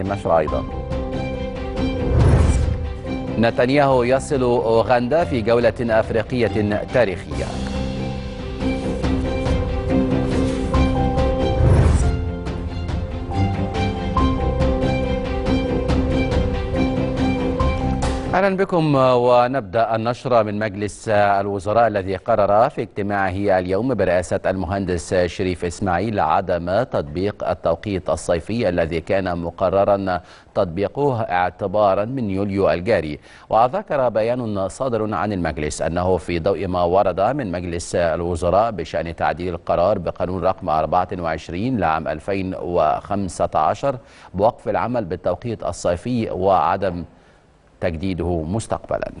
النشر أيضا. نتنياهو يصل أوغندا في جولة أفريقية تاريخية. أهلا بكم ونبدأ النشر من مجلس الوزراء الذي قرر في اجتماعه اليوم برئاسة المهندس شريف إسماعيل عدم تطبيق التوقيت الصيفي الذي كان مقررا تطبيقه اعتبارا من يوليو الجاري. وذكر بيان صادر عن المجلس أنه في ضوء ما ورد من مجلس الوزراء بشأن تعديل القرار بقانون رقم 24 لعام 2015 بوقف العمل بالتوقيت الصيفي وعدم تجديده مستقبلا.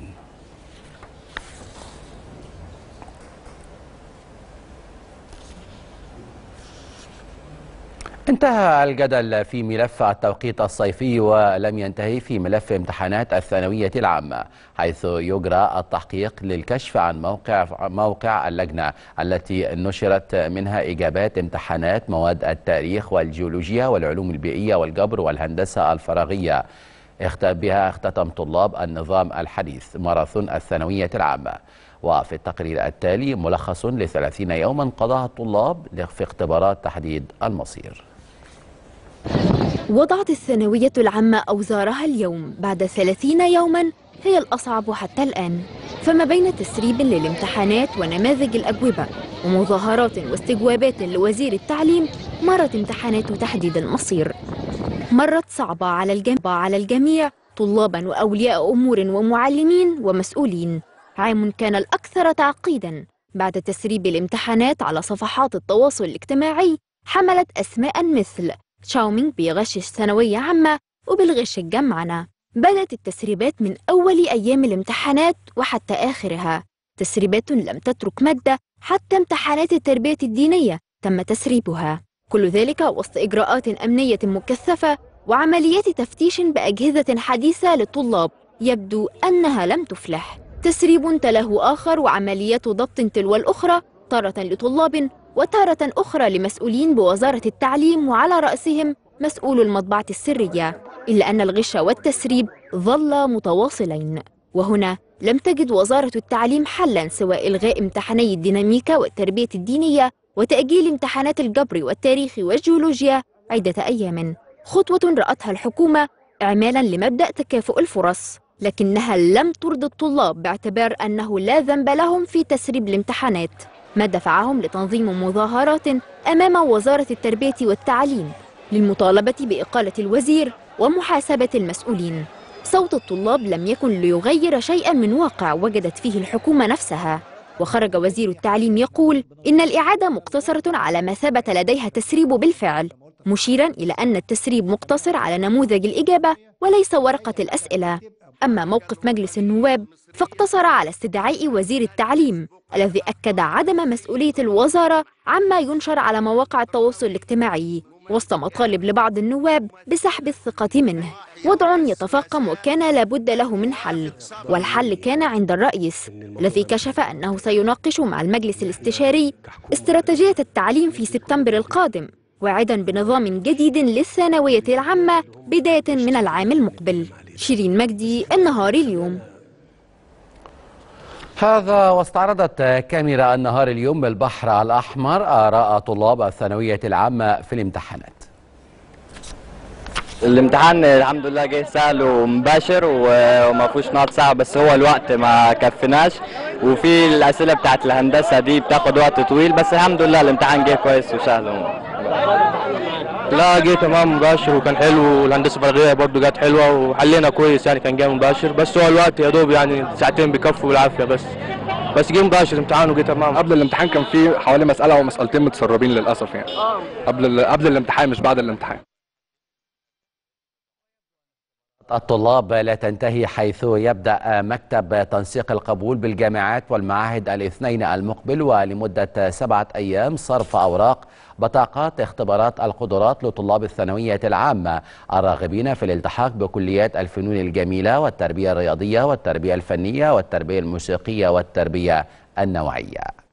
انتهى الجدل في ملف التوقيت الصيفي ولم ينتهي في ملف امتحانات الثانوية العامة حيث يجرى التحقيق للكشف عن موقع موقع اللجنة التي نشرت منها إجابات امتحانات مواد التاريخ والجيولوجيا والعلوم البيئية والجبر والهندسة الفراغية. بها اختتم طلاب النظام الحديث ماراثون الثانوية العامة. وفي التقرير التالي ملخص لثلاثين يوما قضاها الطلاب في اختبارات تحديد المصير. وضعت الثانوية العامة أوزارها اليوم بعد ثلاثين يوما هي الأصعب حتى الآن. فما بين تسريب للامتحانات ونماذج الأجوبة ومظاهرات واستجوابات لوزير التعليم مرت امتحانات تحديد المصير. مرت صعبة على الجميع, على الجميع طلابا وأولياء أمور ومعلمين ومسؤولين. عام كان الأكثر تعقيدا. بعد تسريب الامتحانات على صفحات التواصل الاجتماعي حملت أسماء مثل شاومينغ بغش ثانوية عامة وبالغش الجمعنة بدأت التسريبات من أول أيام الامتحانات وحتى آخرها. تسريبات لم تترك مادة حتى امتحانات التربية الدينية تم تسريبها. كل ذلك وسط إجراءات أمنية مكثفة وعمليات تفتيش بأجهزة حديثة للطلاب. يبدو أنها لم تفلح. تسريب تله آخر وعمليات ضبط تلو الأخرى تارة لطلاب وتارة أخرى لمسؤولين بوزارة التعليم وعلى رأسهم مسؤول المطبعة السرية إلا أن الغش والتسريب ظل متواصلين. وهنا لم تجد وزارة التعليم حلا سوى إلغاء امتحاني الديناميكا والتربية الدينية وتأجيل امتحانات الجبر والتاريخ والجيولوجيا عدة أيام. خطوة رأتها الحكومة إعمالا لمبدأ تكافؤ الفرص لكنها لم ترضي الطلاب باعتبار أنه لا ذنب لهم في تسريب الامتحانات. ما دفعهم لتنظيم مظاهرات أمام وزارة التربية والتعليم للمطالبة بإقالة الوزير ومحاسبة المسؤولين. صوت الطلاب لم يكن ليغير شيئا من واقع وجدت فيه الحكومة نفسها. وخرج وزير التعليم يقول إن الإعادة مقتصرة على ما ثبت لديها تسريب بالفعل مشيرا إلى أن التسريب مقتصر على نموذج الإجابة وليس ورقة الأسئلة. أما موقف مجلس النواب فاقتصر على استدعاء وزير التعليم الذي أكد عدم مسؤولية الوزارة عما ينشر على مواقع التواصل الاجتماعي. وسط مطالب لبعض النواب بسحب الثقة منه. وضع يتفاقم وكان لابد له من حل والحل كان عند الرئيس الذي كشف أنه سيناقش مع المجلس الاستشاري استراتيجية التعليم في سبتمبر القادم واعدا بنظام جديد للثانوية العامة بداية من العام المقبل. شيرين مجدي النهار اليوم. هذا واستعرضت كاميرا النهار اليوم بالبحر الأحمر آراء طلاب الثانوية العامة في الامتحانات. الامتحان الحمد لله جه سهل ومباشر وما فيهوش نقط صعب بس هو الوقت ما كفناش. وفي الأسئلة بتاعت الهندسة دي بتاخد وقت طويل بس الحمد لله الامتحان جه كويس وسهل. لا جه تمام مباشر وكان حلو والهندسة الفراغيه برضو جت حلوة وحلينا كويس يعني كان جاي مباشر. بس هو الوقت يا دوب يعني ساعتين بيكفوا بالعافية بس. بس جه مباشر امتحان وجه تمام قبل الامتحان كان في حوالي مسألة أو مسألتين متسربين للأسف يعني. قبل قبل الامتحان مش بعد الامتحان. الطلاب لا تنتهي حيث يبدأ مكتب تنسيق القبول بالجامعات والمعاهد الاثنين المقبل ولمدة سبعة أيام صرف أوراق بطاقات اختبارات القدرات لطلاب الثانوية العامة. الراغبين في الالتحاق بكليات الفنون الجميلة والتربية الرياضية والتربية الفنية والتربية الموسيقية والتربية النوعية.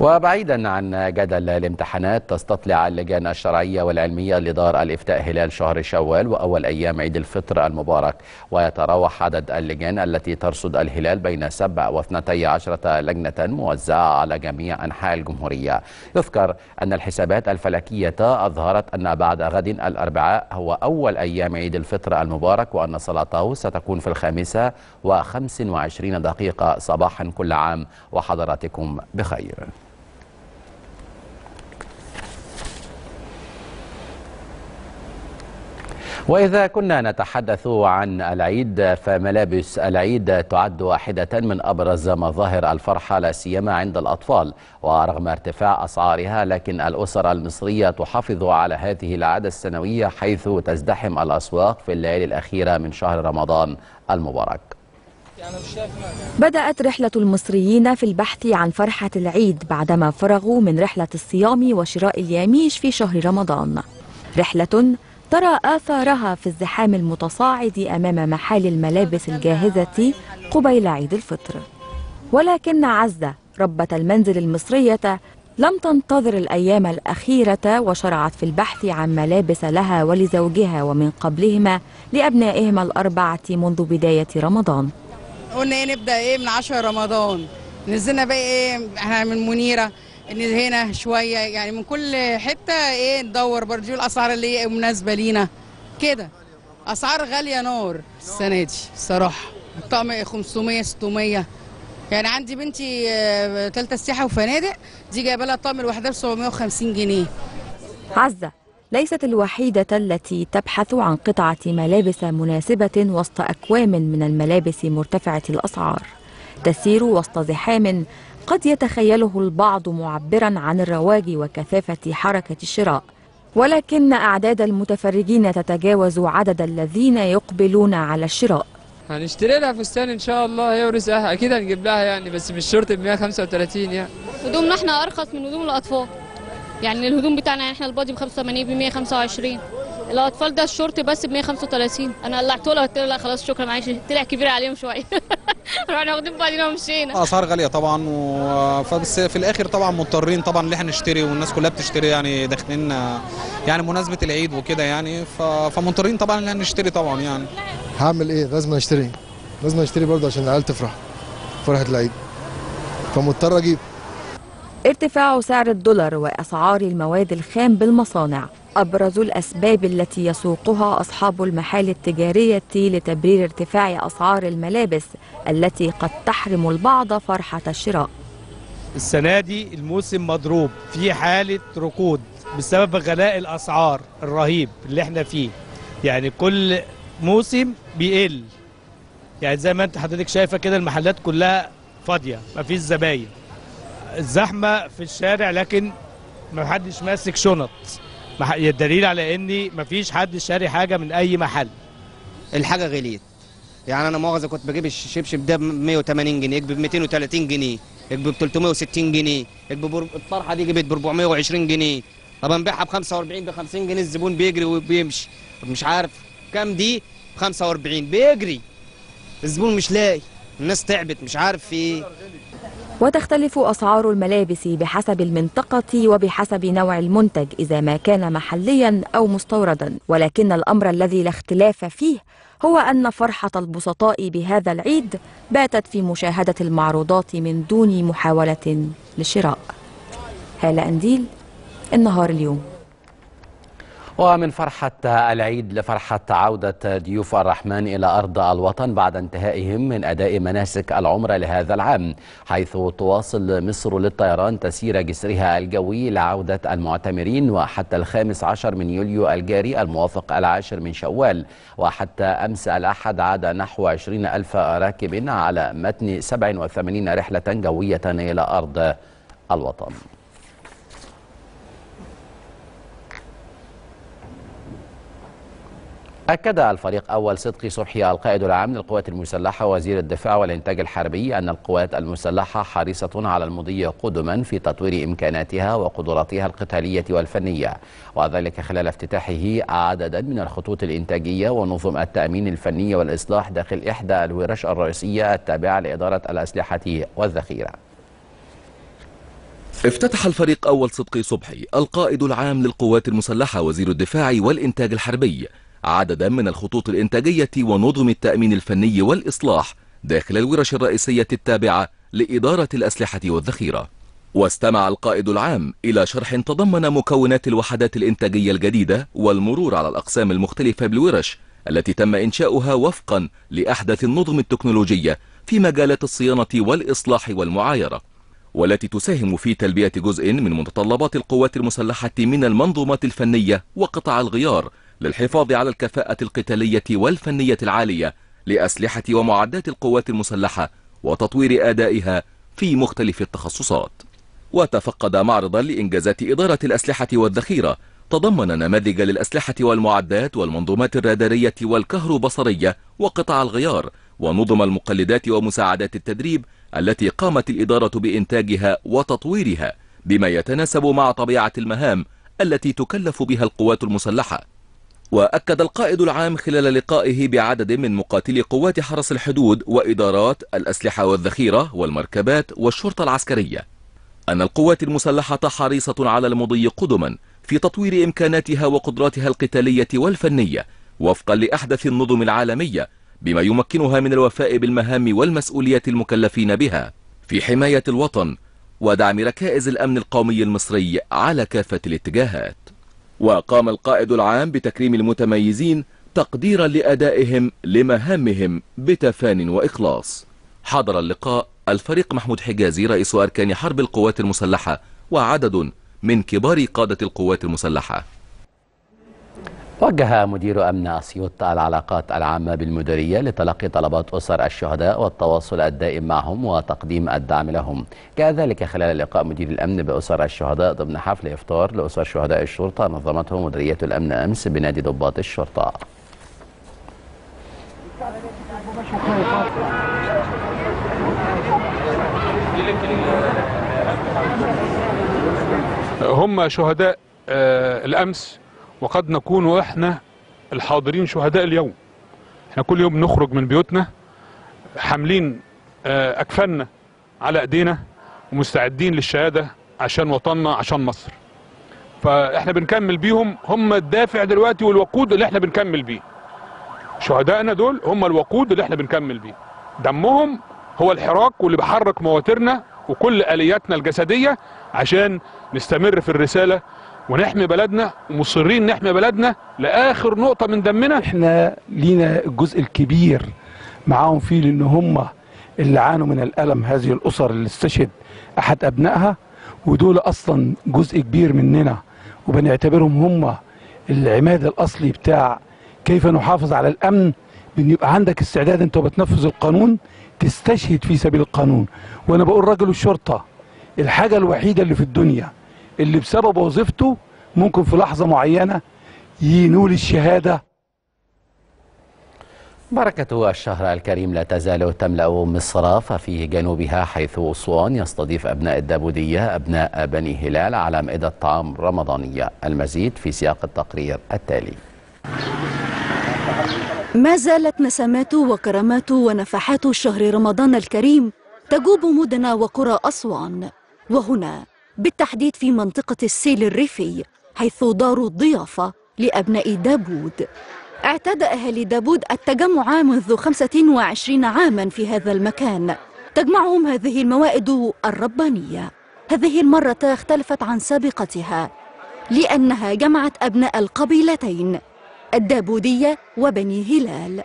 وبعيدا عن جدل الامتحانات تستطلع اللجان الشرعية والعلمية لدار الإفتاء هلال شهر شوال وأول أيام عيد الفطر المبارك. ويتراوح عدد اللجان التي ترصد الهلال بين سبع واثنتي عشرة لجنة موزعة على جميع أنحاء الجمهورية. يذكر أن الحسابات الفلكية أظهرت أن بعد غد الأربعاء هو أول أيام عيد الفطر المبارك وأن صلاته ستكون في الخامسة وخمس وعشرين دقيقة صباحا كل عام. وحضراتكم بخير. وإذا كنا نتحدث عن العيد فملابس العيد تعد واحدة من أبرز مظاهر الفرحة لا سيما عند الأطفال. ورغم ارتفاع أسعارها لكن الأسر المصرية تحافظ على هذه العادة السنوية حيث تزدحم الأسواق في الليالي الأخيرة من شهر رمضان المبارك. بدأت رحلة المصريين في البحث عن فرحة العيد بعدما فرغوا من رحلة الصيام وشراء الياميش في شهر رمضان. رحلة ترى آثارها في الزحام المتصاعد أمام محال الملابس الجاهزة قبيل عيد الفطر. ولكن عزة ربة المنزل المصرية لم تنتظر الأيام الأخيرة وشرعت في البحث عن ملابس لها ولزوجها ومن قبلهما لأبنائهما الأربعة منذ بداية رمضان. قلنا إيه نبدأ إيه من 10 رمضان؟ نزلنا بقى إيه إحنا من منيرة. إن هنا شوية يعني من كل حتة إيه ندور برضه. الأسعار اللي هي مناسبة لينا. كده. أسعار غالية نار السنة دي الصراحه الطقم 500 600 يعني عندي بنتي آه، تالتة سياحه وفنادق. دي جايبة لها الطقم الواحده ب 750 جنيه. عزة ليست الوحيدة التي تبحث عن قطعة ملابس مناسبة وسط أكوام من الملابس مرتفعة الأسعار. تسير وسط زحام قد يتخيله البعض معبرا عن الرواج وكثافة حركة الشراء. ولكن أعداد المتفرجين تتجاوز عدد الذين يقبلون على الشراء. هنشتري لها فستان إن شاء الله هي ورزقها أكيد هنجيب لها يعني بس مش شرط ب 135 يعني. هدومنا إحنا أرخص من هدوم الأطفال. يعني الهدوم بتاعنا يعني إحنا البادي ب 85 ب 125 الأطفال ده الشورت بس ب 135 أنا قلعته لها قلت له لا خلاص شكرا معلش. طلع كبير عليهم شوية. رحنا واخدين بعضنا ومشينا. اسعار غالية طبعا و... فبس في الآخر طبعا مضطرين طبعا ان إحنا نشتري والناس كلها بتشتري يعني داخلين يعني مناسبة العيد وكده يعني. ف... فمضطرين طبعا إن إحنا نشتري طبعا يعني. هعمل إيه؟ لازم أشتري. لازم أشتري برضه عشان العيال تفرح. فرحة العيد. فمضطر أجيب. ارتفاع سعر الدولار وأسعار المواد الخام بالمصانع. أبرز الأسباب التي يسوقها أصحاب المحال التجارية لتبرير ارتفاع أسعار الملابس التي قد تحرم البعض فرحة الشراء. السنة دي الموسم مضروب في حالة ركود بسبب غلاء الأسعار الرهيب اللي إحنا فيه. يعني كل موسم بيقل. يعني زي ما انت حضرتك شايفة كده المحلات كلها فاضية مفيش زباين. الزحمة في الشارع لكن ما حدش ماسك شنط. الدليل على ان مفيش حد شاري حاجة من أي محل. الحاجة غليت. يعني أنا مؤاخذة كنت بجيب الشبشب ده ب 180 جنيه يجيب ب 230 جنيه يجيب ب 360 جنيه يجيب بر- الطرحة دي جبت ب 420 جنيه. طب نبيعها ب 45 ب 50 جنيه الزبون بيجري وبيمشي. طب مش عارف كام دي؟ ب 45 بيجري. الزبون مش لاقي. الناس تعبت مش عارف في إيه. وتختلف أسعار الملابس بحسب المنطقة وبحسب نوع المنتج إذا ما كان محليا أو مستوردا. ولكن الأمر الذي لا اختلاف فيه هو أن فرحة البسطاء بهذا العيد باتت في مشاهدة المعروضات من دون محاولة للشراء هالة أنديل النهار اليوم. ومن فرحة العيد لفرحة عودة ضيوف الرحمن إلى أرض الوطن بعد انتهائهم من أداء مناسك العمرة لهذا العام حيث تواصل مصر للطيران تسير جسرها الجوي لعودة المعتمرين وحتى الخامس عشر من يوليو الجاري الموافق العاشر من شوال وحتى أمس الأحد عاد نحو 20 ألف راكب على متن 87 رحلة جوية إلى أرض الوطن. أكد الفريق أول صدقي صبحي القائد العام للقوات المسلحة وزير الدفاع والإنتاج الحربي أن القوات المسلحة حريصة على المضي قدما في تطوير إمكاناتها وقدراتها القتالية والفنية وذلك خلال افتتاحه عددا من الخطوط الإنتاجية ونظم التأمين الفني والإصلاح داخل إحدى الورش الرئيسية التابعة لإدارة الأسلحة والذخيرة. افتتح الفريق أول صدقي صبحي القائد العام للقوات المسلحة وزير الدفاع والإنتاج الحربي عددا من الخطوط الإنتاجية ونظم التأمين الفني والإصلاح داخل الورش الرئيسية التابعة لإدارة الأسلحة والذخيرة. واستمع القائد العام إلى شرح تضمن مكونات الوحدات الإنتاجية الجديدة والمرور على الأقسام المختلفة بالورش التي تم إنشاؤها وفقا لأحدث النظم التكنولوجية في مجالات الصيانة والإصلاح والمعايرة والتي تساهم في تلبية جزء من متطلبات القوات المسلحة من المنظومات الفنية وقطع الغيار للحفاظ على الكفاءة القتالية والفنية العالية لأسلحة ومعدات القوات المسلحة وتطوير أدائها في مختلف التخصصات. وتفقد معرضا لإنجازات إدارة الأسلحة والذخيرة. تضمن نماذج للأسلحة والمعدات والمنظومات الرادارية والكهروبصرية وقطع الغيار ونظم المقلدات ومساعدات التدريب التي قامت الإدارة بإنتاجها وتطويرها بما يتناسب مع طبيعة المهام التي تكلف بها القوات المسلحة. وأكد القائد العام خلال لقائه بعدد من مقاتلي قوات حرس الحدود وإدارات الأسلحة والذخيرة والمركبات والشرطة العسكرية أن القوات المسلحة حريصة على المضي قدما في تطوير إمكاناتها وقدراتها القتالية والفنية وفقا لأحدث النظم العالمية بما يمكنها من الوفاء بالمهام والمسؤوليات المكلفين بها. في حماية الوطن ودعم ركائز الأمن القومي المصري على كافة الاتجاهات. وقام القائد العام بتكريم المتميزين تقديرا لأدائهم لمهامهم بتفان وإخلاص. حضر اللقاء الفريق محمود حجازي رئيس أركان حرب القوات المسلحة وعدد من كبار قادة القوات المسلحة. وجه مدير أمن أسيوط العلاقات العامة بالمديرية لتلقي طلبات أسر الشهداء والتواصل الدائم معهم وتقديم الدعم لهم. جاء ذلك خلال لقاء مدير الأمن بأسر الشهداء ضمن حفل إفطار لأسر شهداء الشرطة نظمته مديرية الأمن أمس بنادي ضباط الشرطة. هم شهداء آه، الأمس وقد نكون إحنا الحاضرين شهداء اليوم. إحنا كل يوم نخرج من بيوتنا حاملين آه، اكفاننا على أيدينا ومستعدين للشهادة عشان وطننا عشان مصر. فاحنا بنكمل بيهم. هم الدافع دلوقتي والوقود اللي إحنا بنكمل بيه. شهدائنا دول هم الوقود اللي إحنا بنكمل بيه. دمهم هو الحراك واللي بيحرك مواترنا وكل آلياتنا الجسدية عشان نستمر في الرسالة ونحمي بلدنا ومصرين نحمي بلدنا لآخر نقطة من دمنا. إحنا لينا الجزء الكبير معاهم فيه لأن هم اللي عانوا من الألم هذه الأسر اللي استشهد أحد أبنائها ودول أصلا جزء كبير مننا وبنعتبرهم هم العماد الأصلي بتاع كيف نحافظ على الأمن بأن يبقى عندك استعداد أنت بتنفذ القانون تستشهد في سبيل القانون. وأنا بقول رجل الشرطة الحاجة الوحيدة اللي في الدنيا اللي بسبب وظيفته ممكن في لحظة معينة ينول الشهادة. بركة الشهر الكريم لا تزال تملأ مصر ففي جنوبها حيث أسوان يستضيف أبناء الدابودية أبناء بني هلال على مائدة طعام رمضانية. المزيد في سياق التقرير التالي. ما زالت نسمات وكرامات ونفحات شهر رمضان الكريم تجوب مدن وقرى أسوان. وهنا بالتحديد في منطقة السيل الريفي حيث دار الضيافة لأبناء داوود اعتاد أهالي داوود التجمع منذ 25 عاما في هذا المكان. تجمعهم هذه الموائد الربانية. هذه المرة اختلفت عن سابقتها لأنها جمعت أبناء القبيلتين الدابودية وبني هلال.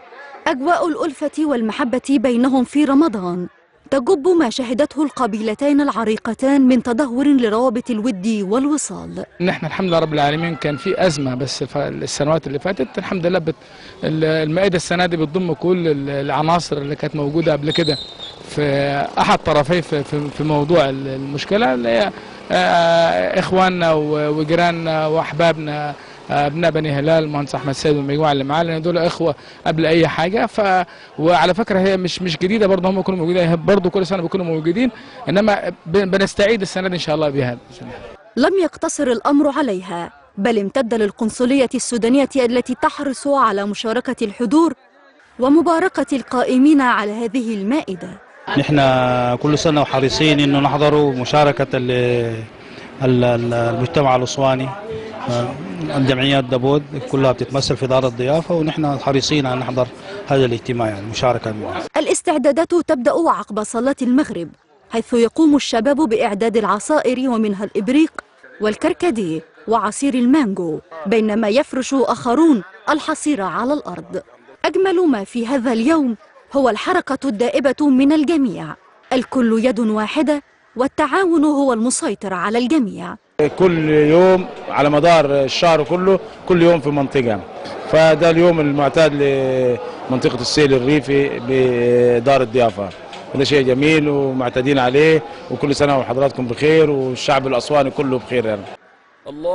أجواء الألفة والمحبة بينهم في رمضان. تجب ما شهدته القبيلتين العريقتان من تدهور لروابط الود والوصال. ان إحنا الحمد لله رب العالمين كان في أزمة بس السنوات اللي فاتت. الحمد لله بت... ال- المائدة السنة دي بتضم كل ال- العناصر اللي كانت موجودة قبل كده في أحد طرفي في, في, موضوع ال- المشكلة اللي هي آه، إخواننا و- وجيراننا وأحبابنا. آه، ابناء بني هلال المهندس أحمد سيد والمجموعه اللي معاه لأن دول إخوة قبل أي حاجة. ف وعلى فكرة هي مش مش جديدة برضه هم يكونوا موجودين برضه كل سنة بيكونوا موجودين إنما بنستعيد السنة دي إن شاء الله الله. لم يقتصر الأمر عليها بل امتد للقنصلية السودانية التي تحرص على مشاركة الحضور ومباركة القائمين على هذه المائدة. نحن كل سنة وحريصين إنه نحضروا مشاركة ال- ال- ال- المجتمع الأسواني. آه، الجمعيات دابود كلها بتتمثل في دار الضيافة ونحن حريصين أن نحضر هذا الاجتماع يعني معه. الاستعدادات تبدأ عقب صلاة المغرب حيث يقوم الشباب بإعداد العصائر ومنها الإبريق والكركديه وعصير المانجو بينما يفرش آخرون الحصير على الأرض. أجمل ما في هذا اليوم هو الحركة الدائبة من الجميع. الكل يد واحدة والتعاون هو المسيطر على الجميع. كل يوم على مدار الشهر كله كل يوم في منطقة فده اليوم المعتاد لمنطقة السيل الريفي بدار الضيافة وده شيء جميل ومعتادين عليه وكل سنة وحضراتكم بخير والشعب الأسواني كله بخير يعني. وفور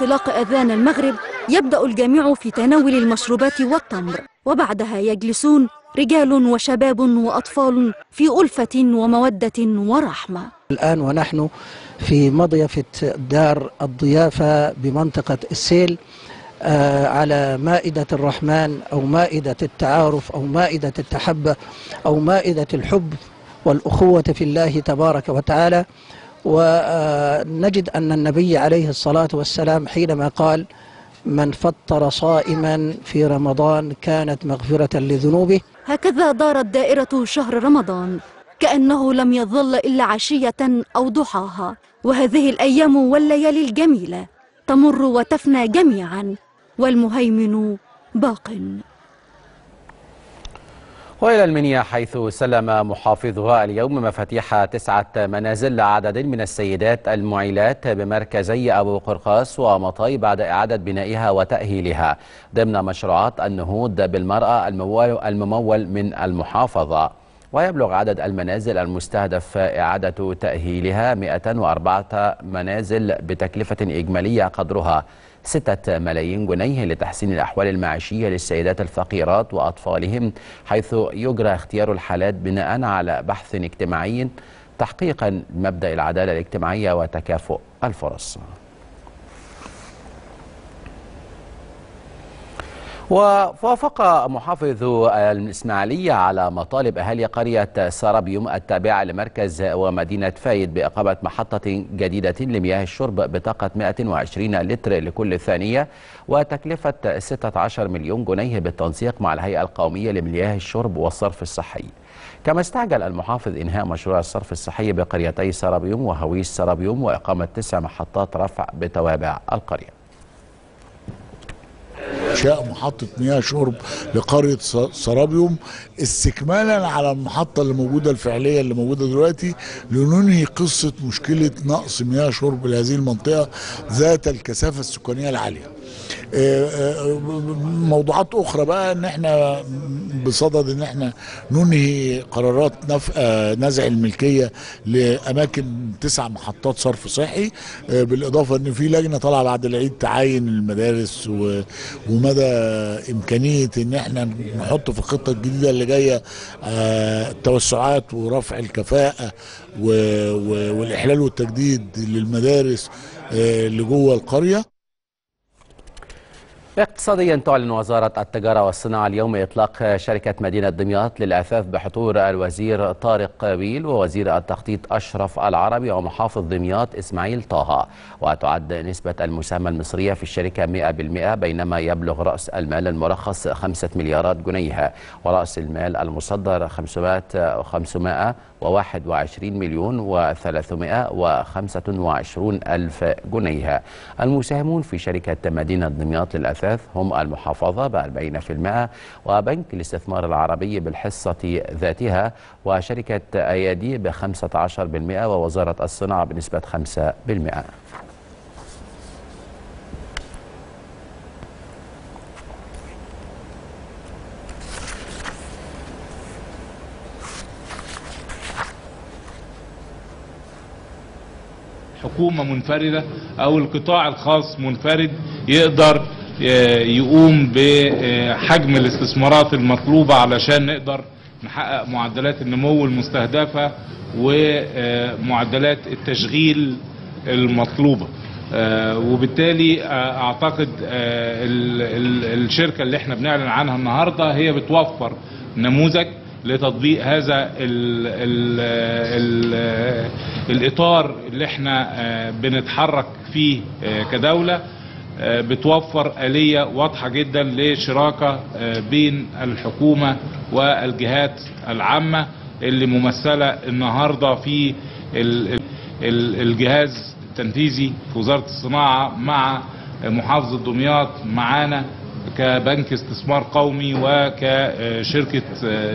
انطلاق أذان المغرب يبدأ الجميع في تناول المشروبات والتمر. وبعدها يجلسون رجال وشباب وأطفال في ألفة ومودة ورحمة. الآن ونحن في مضيفة دار الضيافة بمنطقة السيل آه، على مائدة الرحمن أو مائدة التعارف أو مائدة التحبة أو مائدة الحب والأخوة في الله تبارك وتعالى. ونجد أن النبي عليه الصلاة والسلام حينما قال من فطر صائما في رمضان كانت مغفرة لذنوبه. هكذا دارت دائرة شهر رمضان كأنه لم يظل إلا عشية أو ضحاها وهذه الأيام والليالي الجميلة تمر وتفنى جميعا والمهيمن باق. وإلى المنيا حيث سلم محافظها اليوم مفاتيح تسعة منازل لعدد من السيدات المعيلات بمركزي أبو قرقاس ومطاي بعد إعادة بنائها وتأهيلها ضمن مشروعات النهوض بالمرأة الممول, من المحافظة. ويبلغ عدد المنازل المستهدف إعادة تأهيلها 104 منازل بتكلفة إجمالية قدرها. ستة ملايين جنيه لتحسين الأحوال المعيشية للسيدات الفقيرات وأطفالهم حيث يجرى اختيار الحالات بناء على بحث اجتماعي تحقيقا مبدأ العدالة الاجتماعية وتكافؤ الفرص. ووافق محافظ الإسماعيلية على مطالب أهالي قرية سرابيوم التابعة لمركز ومدينة فايد بإقامة محطة جديدة لمياه الشرب بطاقة 120 لتر لكل ثانية وتكلفة 16 مليون جنيه بالتنسيق مع الهيئة القومية لمياه الشرب والصرف الصحي. كما استعجل المحافظ إنهاء مشروع الصرف الصحي بقريتي سرابيوم وهويس سرابيوم وإقامة تسع محطات رفع بتوابع القرية. انشاء محطة مياه شرب لقرية س- سرابيوم استكمالا على المحطة اللي موجودة الفعلية اللي موجودة دلوقتي لننهي قصة مشكلة نقص مياه شرب لهذه المنطقة ذات الكثافة السكانية العالية. آه، آه، موضوعات أخرى بقى إن إحنا بصدد إن إحنا ننهي قرارات. آه، نزع الملكية لأماكن تسع محطات صرف صحي آه، بالإضافة إن في لجنة طالعة بعد العيد تعاين المدارس. ومدى إمكانية إن إحنا نحط في الخطة الجديدة اللي جاية آه، التوسعات ورفع الكفاءة. والإحلال والتجديد للمدارس آه، اللي جوه القرية اقتصاديا تعلن وزارة التجارة والصناعة اليوم إطلاق شركة مدينة دمياط للأثاث بحضور الوزير طارق قابيل ووزير التخطيط أشرف العربي ومحافظ دمياط إسماعيل طه. وتعد نسبة المساهمة المصرية في الشركة 100% بينما يبلغ رأس المال المرخص 5 مليارات جنيه ورأس المال المصدر 500 521 مليون و325 ألف جنيه المساهمون في شركة مدينة دمياط للأثاث هم المحافظة ب 40% وبنك الاستثمار العربي بالحصة ذاتها وشركة أيادي ب 15% ووزارة الصناعة بنسبة 5% حكومة منفردة أو القطاع الخاص منفرد يقدر يقوم بحجم الاستثمارات المطلوبة علشان نقدر نحقق معدلات النمو المستهدفة ومعدلات التشغيل المطلوبة. آه، وبالتالي آه، أعتقد آه، ال- ال- الشركة اللي إحنا بنعلن عنها النهاردة هي بتوفر نموذج لتطبيق هذا ال ال ال الإطار اللي إحنا آه، بنتحرك فيه آه، كدولة آه، بتوفر آلية واضحة جدا لشراكة بين الحكومة والجهات العامة اللي ممثلة النهاردة في ال- ال- الجهاز التنفيذي في وزارة الصناعة مع محافظة دمياط معانا. كبنك استثمار قومي وكشركة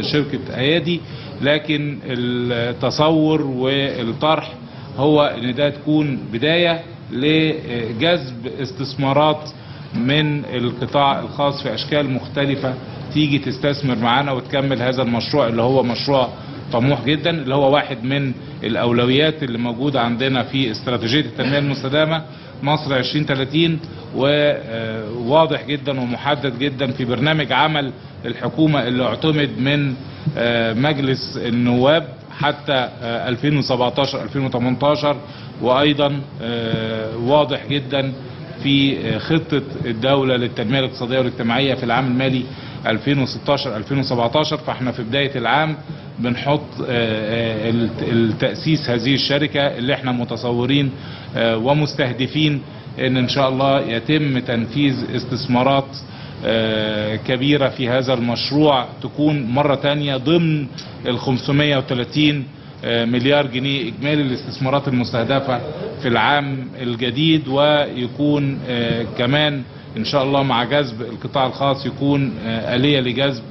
شركة أيادي. لكن التصور والطرح هو إن ده تكون بداية لجذب استثمارات من القطاع الخاص في أشكال مختلفة تيجي تستثمر معانا وتكمل هذا المشروع اللي هو مشروع طموح جدا اللي هو واحد من الأولويات اللي موجودة عندنا في استراتيجية التنمية المستدامة. مصر 2030 وواضح جدا ومحدد جدا في برنامج عمل الحكومة اللي اعتمد من آه، مجلس النواب حتى 2017 2018 وأيضا آه، واضح جدا في آه، خطة الدولة للتنمية الاقتصادية والاجتماعية في العام المالي 2016 2017 فاحنا في بداية العام بنحط آه، آه، التأسيس هذه الشركة اللي إحنا متصورين آه، ومستهدفين إن إن شاء الله يتم تنفيذ استثمارات كبيرة في هذا المشروع تكون مرة تانية ضمن ال 530 آه، مليار جنيه إجمالي الاستثمارات المستهدفة في العام الجديد ويكون كمان إن شاء الله مع جذب القطاع الخاص يكون آه، آلية لجذب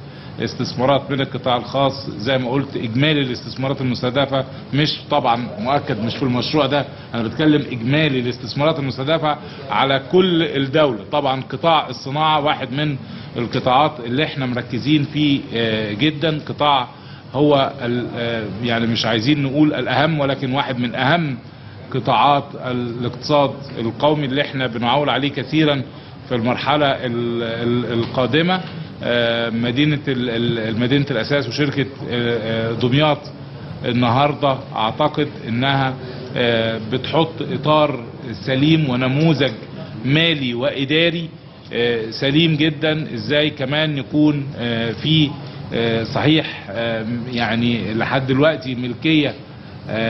استثمارات من القطاع الخاص. زي ما قلت إجمالي الاستثمارات المستهدفة مش طبعا مؤكد مش في المشروع ده. أنا بتكلم إجمالي الاستثمارات المستهدفة على كل الدولة. طبعا قطاع الصناعة واحد من القطاعات اللي إحنا مركزين فيه آه، جدا. قطاع هو آه، يعني مش عايزين نقول الأهم ولكن واحد من أهم قطاعات الاقتصاد القومي اللي إحنا بنعول عليه كثيرا. في المرحلة ال- ال- القادمة آه، مدينة مدينة الأساس وشركة آه، آه، دمياط النهاردة أعتقد أنها بتحط إطار سليم ونموذج مالي وإداري سليم جدا إزاي كمان يكون آه، في صحيح يعني لحد دلوقتي ملكية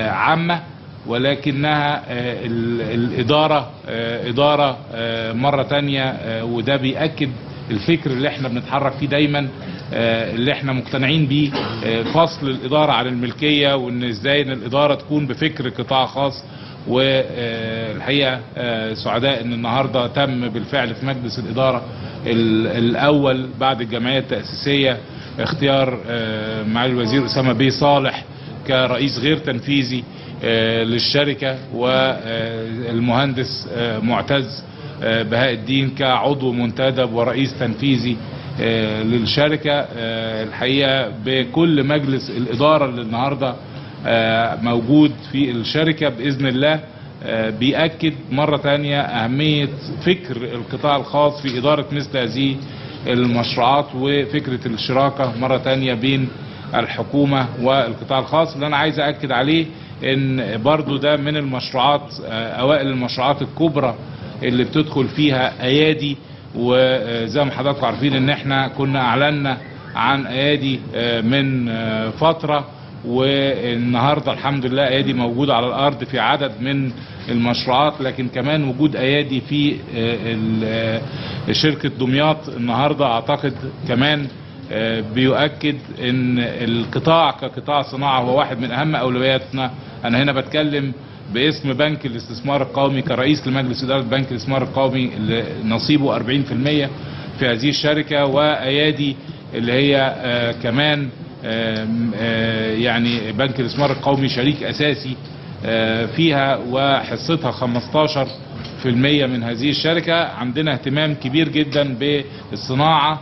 عامة. ولكنها آه، ال- الإدارة آه، إدارة آه، مرة تانية وده بيأكد الفكر اللي إحنا بنتحرك فيه دايما اللي إحنا مقتنعين بيه فصل الإدارة عن الملكية وإن إزاي إن الإدارة تكون بفكر قطاع خاص. والحقيقة سعداء إن النهاردة تم بالفعل في مجلس الإدارة ال- الأول بعد الجمعية التأسيسية اختيار معالي الوزير أسامة بيه صالح كرئيس غير تنفيذي. للشركة والمهندس آه، معتز آه، بهاء الدين كعضو منتدب ورئيس تنفيذي آه، للشركة. آه، الحقيقة بكل مجلس الإدارة اللي النهاردة آه، موجود في الشركة بإذن الله. آه، بيأكد مرة تانية أهمية فكر القطاع الخاص في إدارة مثل هذه المشروعات وفكرة الشراكة مرة تانية بين الحكومة والقطاع الخاص. اللي أنا عايز أكد عليه إن برضو ده من المشروعات آه، أوائل المشروعات الكبرى اللي بتدخل فيها أيادي. وزي ما حضراتكم عارفين إن إحنا كنا أعلنا عن أيادي آه، من آه، فترة. والنهاردة الحمد لله أيادي موجودة على الأرض في عدد من المشروعات. لكن كمان وجود أيادي في شركة دمياط النهارده أعتقد كمان بيؤكد إن القطاع كقطاع صناعة هو واحد من أهم أولوياتنا. أنا هنا بتكلم باسم بنك الاستثمار القومي كرئيس لمجلس إدارة بنك الاستثمار القومي اللي نصيبه 40% في هذه الشركة وأيادي اللي هي آه، كمان آه، يعني بنك الاستثمار القومي شريك أساسي آه، فيها وحصتها 15% من هذه الشركة. عندنا اهتمام كبير جدا بالصناعة.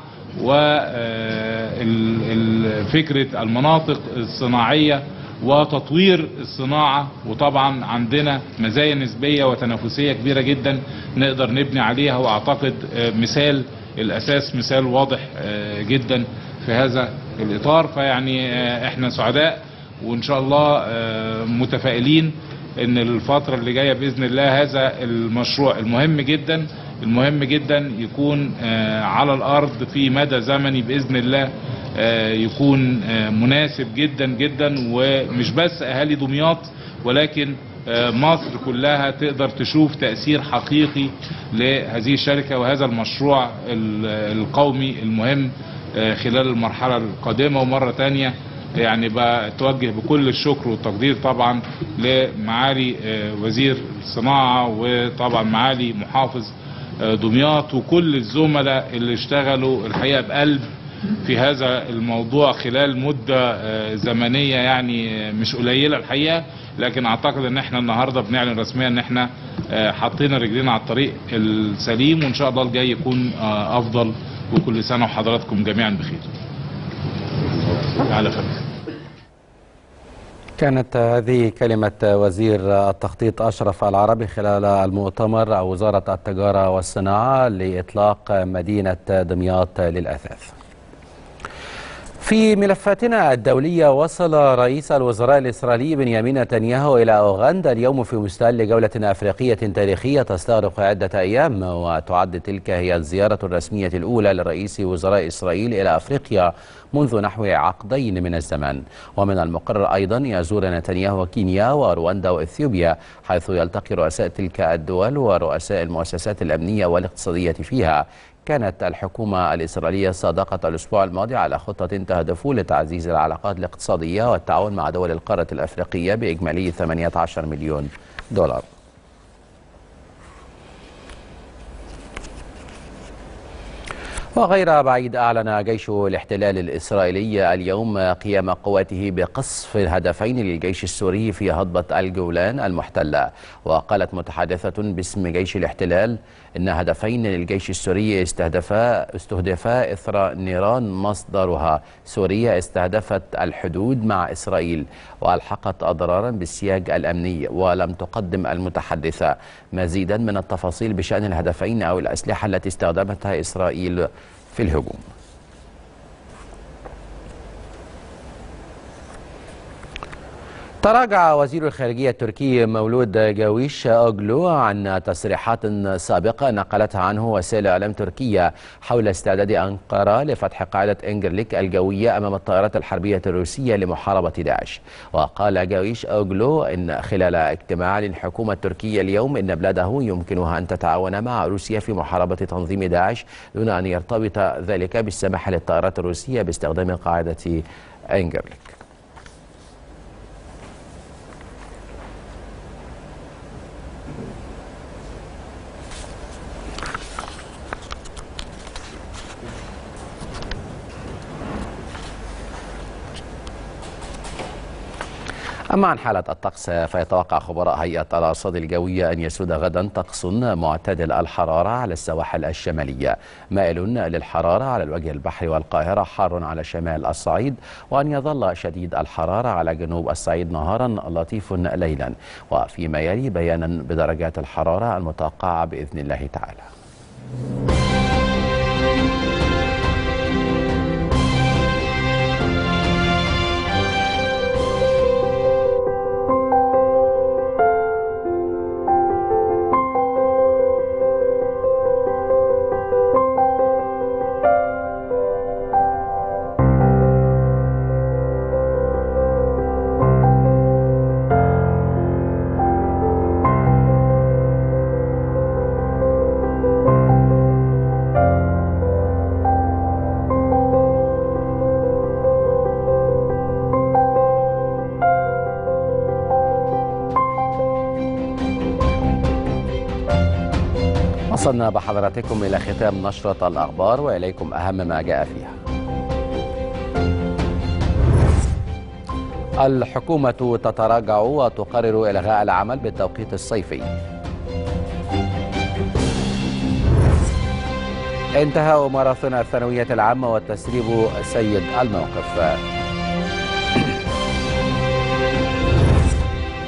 وفكره المناطق الصناعية وتطوير الصناعة. وطبعا عندنا مزايا نسبية وتنافسية كبيرة جدا نقدر نبني عليها. وأعتقد آه، مثال الأساس مثال واضح آه، جدا في هذا الإطار. فيعني آه، إحنا سعداء وإن شاء الله آه، متفائلين إن الفترة اللي جاية بإذن الله هذا المشروع المهم جدا. المهم جدا يكون آه، على الأرض في مدى زمني بإذن الله آه، يكون آه، مناسب جدا جدا ومش بس أهالي دمياط ولكن مصر كلها تقدر تشوف تأثير حقيقي لهذه الشركة وهذا المشروع ال- القومي المهم خلال المرحلة القادمة. ومرة تانية يعني بتوجه بكل الشكر والتقدير طبعا لمعالي وزير الصناعة وطبعا معالي محافظ دمياط وكل الزملاء اللي اشتغلوا الحقيقة بقلب في هذا الموضوع خلال مدة آه، زمنية يعني آه، مش قليلة الحقيقة. لكن أعتقد إن إحنا النهاردة بنعلن رسميا إن إحنا آه، حطينا رجلينا على الطريق السليم وإن شاء الله الجاي يكون أفضل. وكل سنة وحضراتكم جميعا بخير. على خير. كانت هذه كلمة وزير التخطيط أشرف العربي خلال المؤتمر أو وزارة التجارة والصناعة لإطلاق مدينة دمياط للأثاث. في ملفاتنا الدولية وصل رئيس الوزراء الإسرائيلي بنيامين نتنياهو إلى أوغندا اليوم في مستهل جولة أفريقية تاريخية تستغرق عدة أيام وتعد تلك هي الزيارة الرسمية الأولى لرئيس وزراء إسرائيل إلى أفريقيا. منذ نحو عقدين من الزمن. ومن المقرر أيضا يزور نتنياهو كينيا ورواندا وإثيوبيا حيث يلتقي رؤساء تلك الدول ورؤساء المؤسسات الأمنية والاقتصادية فيها. كانت الحكومة الإسرائيلية صادقة الأسبوع الماضي على خطة تهدف لتعزيز العلاقات الاقتصادية والتعاون مع دول القارة الأفريقية بإجمالي 18 مليون دولار. وغير بعيد أعلن جيش الاحتلال الإسرائيلي اليوم قيام قواته بقصف هدفين للجيش السوري في هضبة الجولان المحتلة. وقالت متحدثة باسم جيش الاحتلال إن هدفين للجيش السوري استهدفا استهدفا إثر نيران مصدرها. سوريا استهدفت الحدود مع إسرائيل وألحقت أضرارا بالسياج الأمني ولم تقدم المتحدثة. مزيدا من التفاصيل بشأن الهدفين أو الأسلحة التي استخدمتها إسرائيل في الهجوم. تراجع وزير الخارجية التركي مولود جاويش أوغلو عن تصريحات سابقة نقلتها عنه وسائل إعلام تركية حول استعداد أنقرة لفتح قاعدة إنجرليك الجوية أمام الطائرات الحربية الروسية لمحاربة داعش. وقال جاويش أوغلو إن خلال اجتماع للحكومة التركية اليوم إن بلاده يمكنها أن تتعاون مع روسيا في محاربة تنظيم داعش دون أن يرتبط ذلك بالسماح للطائرات الروسية باستخدام قاعدة إنجرليك. أما عن حالة الطقس فيتوقع خبراء هيئة الأرصاد الجوية أن يسود غدا طقس معتدل الحرارة على السواحل الشمالية. مائل للحرارة على الوجه البحري والقاهرة حار على شمال الصعيد وأن يظل شديد الحرارة على جنوب الصعيد نهارا لطيف ليلا. وفيما يلي بيانا بدرجات الحرارة المتوقعة بإذن الله تعالى. وصلنا بحضراتكم إلى ختام نشرة الأخبار وإليكم أهم ما جاء فيها. الحكومة تتراجع وتقرر إلغاء العمل بالتوقيت الصيفي. انتهاء ماراثون الثانوية العامة والتسريب سيد الموقف.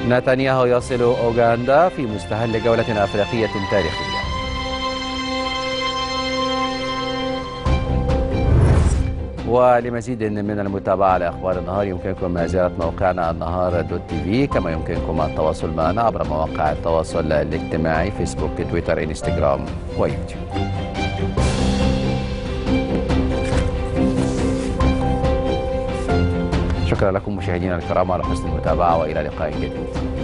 نتنياهو يصل أوغندا في مستهل جولة أفريقية تاريخية. ولمزيد من المتابعة لأخبار النهار يمكنكم زيارة موقعنا النهار دوت تي في. كما يمكنكم التواصل معنا عبر مواقع التواصل الاجتماعي فيسبوك تويتر إنستغرام ويوتيوب. شكرا لكم مشاهدينا الكرام على حسن المتابعة وإلى لقاء جديد.